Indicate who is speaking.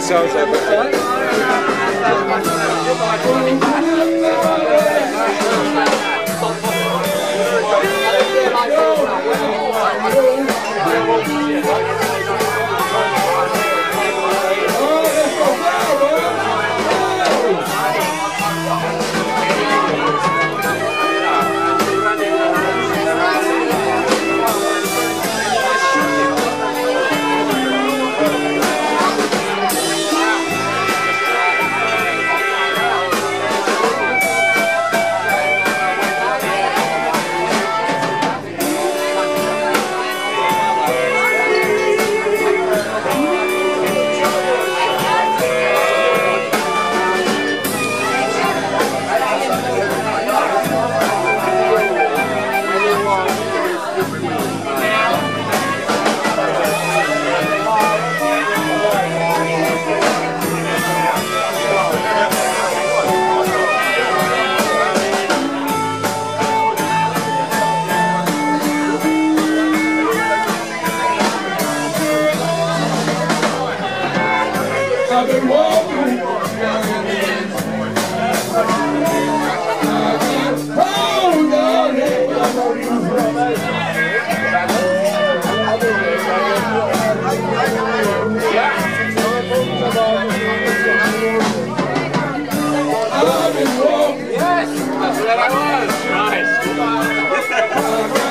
Speaker 1: sounds like it.
Speaker 2: I've been I've been walking.
Speaker 1: Yes, that's what I was.